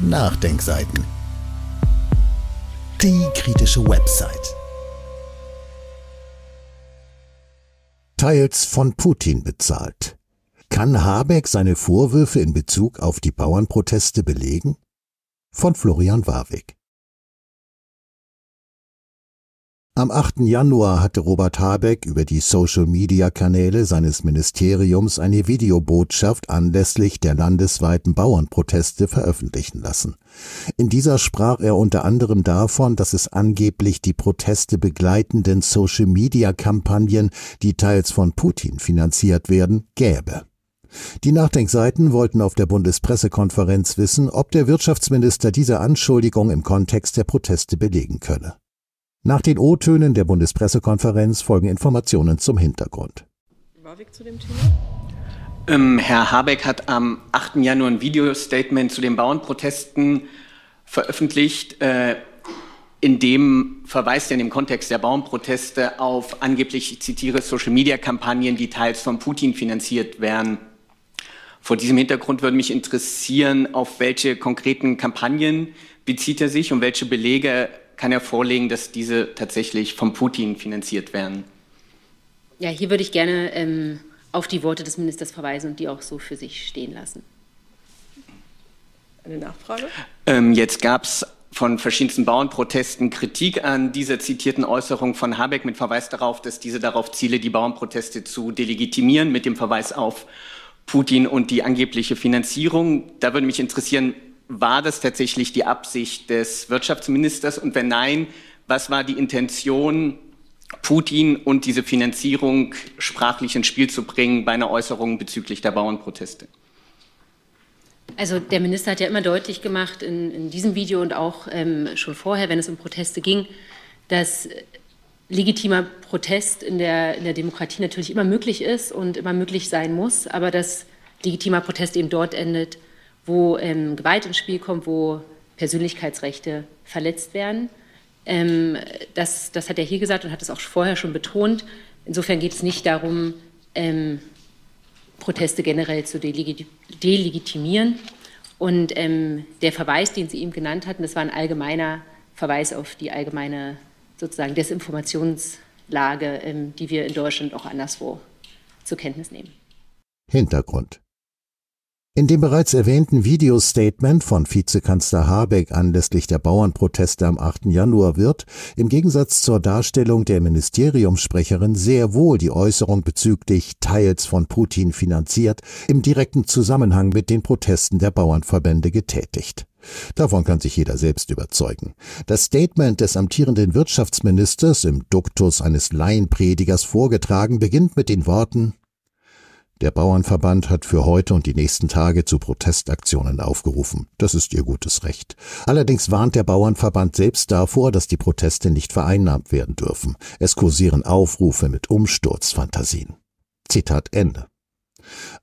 Nachdenkseiten. Die kritische Website. Teils von Putin bezahlt. Kann Habeck seine Vorwürfe in Bezug auf die Bauernproteste belegen? Von Florian Warwick. Am 8. Januar hatte Robert Habeck über die Social-Media-Kanäle seines Ministeriums eine Videobotschaft anlässlich der landesweiten Bauernproteste veröffentlichen lassen. In dieser sprach er unter anderem davon, dass es angeblich die Proteste begleitenden Social-Media-Kampagnen, die teils von Putin finanziert werden, gäbe. Die Nachdenkseiten wollten auf der Bundespressekonferenz wissen, ob der Wirtschaftsminister diese Anschuldigung im Kontext der Proteste belegen könne. Nach den O-Tönen der Bundespressekonferenz folgen Informationen zum Hintergrund. Warwick zu dem Thema? Ähm, Herr Habeck hat am 8. Januar ein Videostatement zu den Bauernprotesten veröffentlicht. Äh, in dem verweist er in dem Kontext der Bauernproteste auf angeblich, ich zitiere, Social-Media-Kampagnen, die teils von Putin finanziert werden. Vor diesem Hintergrund würde mich interessieren, auf welche konkreten Kampagnen bezieht er sich und welche Belege kann er vorlegen, dass diese tatsächlich von Putin finanziert werden? Ja, hier würde ich gerne ähm, auf die Worte des Ministers verweisen und die auch so für sich stehen lassen. Eine Nachfrage? Ähm, jetzt gab es von verschiedensten Bauernprotesten Kritik an dieser zitierten Äußerung von Habeck mit Verweis darauf, dass diese darauf ziele, die Bauernproteste zu delegitimieren, mit dem Verweis auf Putin und die angebliche Finanzierung. Da würde mich interessieren, war das tatsächlich die Absicht des Wirtschaftsministers? Und wenn nein, was war die Intention, Putin und diese Finanzierung sprachlich ins Spiel zu bringen bei einer Äußerung bezüglich der Bauernproteste? Also der Minister hat ja immer deutlich gemacht in, in diesem Video und auch ähm, schon vorher, wenn es um Proteste ging, dass legitimer Protest in der, in der Demokratie natürlich immer möglich ist und immer möglich sein muss, aber dass legitimer Protest eben dort endet, wo ähm, Gewalt ins Spiel kommt, wo Persönlichkeitsrechte verletzt werden. Ähm, das, das, hat er hier gesagt und hat es auch vorher schon betont. Insofern geht es nicht darum, ähm, Proteste generell zu delegitimieren. Und ähm, der Verweis, den Sie ihm genannt hatten, das war ein allgemeiner Verweis auf die allgemeine sozusagen Desinformationslage, ähm, die wir in Deutschland auch anderswo zur Kenntnis nehmen. Hintergrund in dem bereits erwähnten Videostatement von Vizekanzler Habeck anlässlich der Bauernproteste am 8. Januar wird, im Gegensatz zur Darstellung der Ministeriumssprecherin, sehr wohl die Äußerung bezüglich teils von Putin finanziert im direkten Zusammenhang mit den Protesten der Bauernverbände getätigt. Davon kann sich jeder selbst überzeugen. Das Statement des amtierenden Wirtschaftsministers im Duktus eines Laienpredigers vorgetragen beginnt mit den Worten der Bauernverband hat für heute und die nächsten Tage zu Protestaktionen aufgerufen. Das ist ihr gutes Recht. Allerdings warnt der Bauernverband selbst davor, dass die Proteste nicht vereinnahmt werden dürfen. Es kursieren Aufrufe mit Umsturzfantasien. Zitat Ende.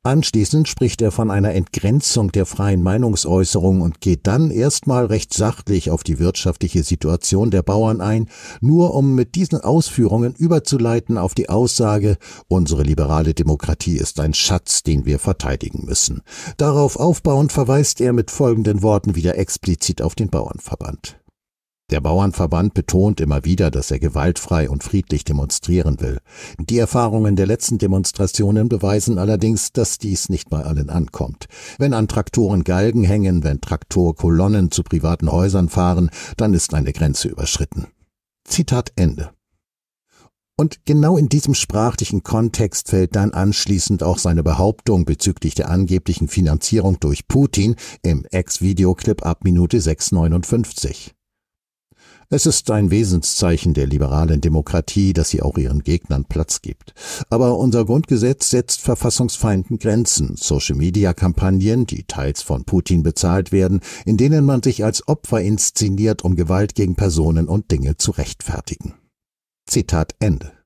Anschließend spricht er von einer Entgrenzung der freien Meinungsäußerung und geht dann erstmal recht sachlich auf die wirtschaftliche Situation der Bauern ein, nur um mit diesen Ausführungen überzuleiten auf die Aussage, unsere liberale Demokratie ist ein Schatz, den wir verteidigen müssen. Darauf aufbauend verweist er mit folgenden Worten wieder explizit auf den Bauernverband. Der Bauernverband betont immer wieder, dass er gewaltfrei und friedlich demonstrieren will. Die Erfahrungen der letzten Demonstrationen beweisen allerdings, dass dies nicht bei allen ankommt. Wenn an Traktoren Galgen hängen, wenn Traktorkolonnen zu privaten Häusern fahren, dann ist eine Grenze überschritten. Zitat Ende. Und genau in diesem sprachlichen Kontext fällt dann anschließend auch seine Behauptung bezüglich der angeblichen Finanzierung durch Putin im Ex-Videoclip ab Minute 659. Es ist ein Wesenszeichen der liberalen Demokratie, dass sie auch ihren Gegnern Platz gibt. Aber unser Grundgesetz setzt Verfassungsfeinden Grenzen, Social-Media-Kampagnen, die teils von Putin bezahlt werden, in denen man sich als Opfer inszeniert, um Gewalt gegen Personen und Dinge zu rechtfertigen. Zitat Ende.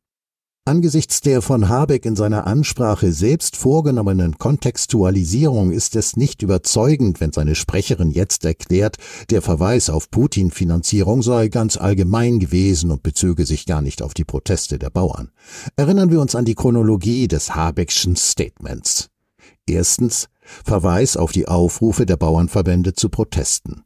Angesichts der von Habeck in seiner Ansprache selbst vorgenommenen Kontextualisierung ist es nicht überzeugend, wenn seine Sprecherin jetzt erklärt, der Verweis auf Putin-Finanzierung sei ganz allgemein gewesen und bezöge sich gar nicht auf die Proteste der Bauern. Erinnern wir uns an die Chronologie des Habeckschen Statements. Erstens Verweis auf die Aufrufe der Bauernverbände zu Protesten.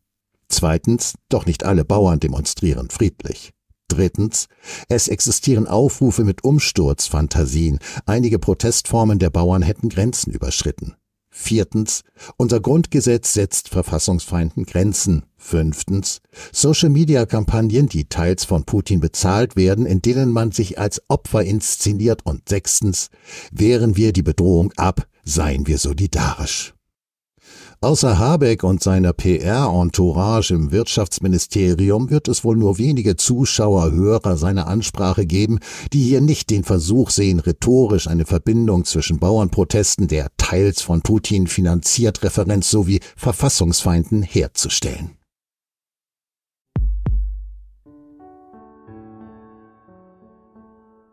Zweitens, doch nicht alle Bauern demonstrieren friedlich. Drittens, es existieren Aufrufe mit Umsturzfantasien, einige Protestformen der Bauern hätten Grenzen überschritten. Viertens, unser Grundgesetz setzt Verfassungsfeinden Grenzen. Fünftens, Social-Media-Kampagnen, die teils von Putin bezahlt werden, in denen man sich als Opfer inszeniert. Und sechstens, wehren wir die Bedrohung ab, seien wir solidarisch. Außer Habeck und seiner PR-Entourage im Wirtschaftsministerium wird es wohl nur wenige Zuschauer, Hörer seiner Ansprache geben, die hier nicht den Versuch sehen, rhetorisch eine Verbindung zwischen Bauernprotesten der teils von Putin finanziert Referenz sowie Verfassungsfeinden herzustellen.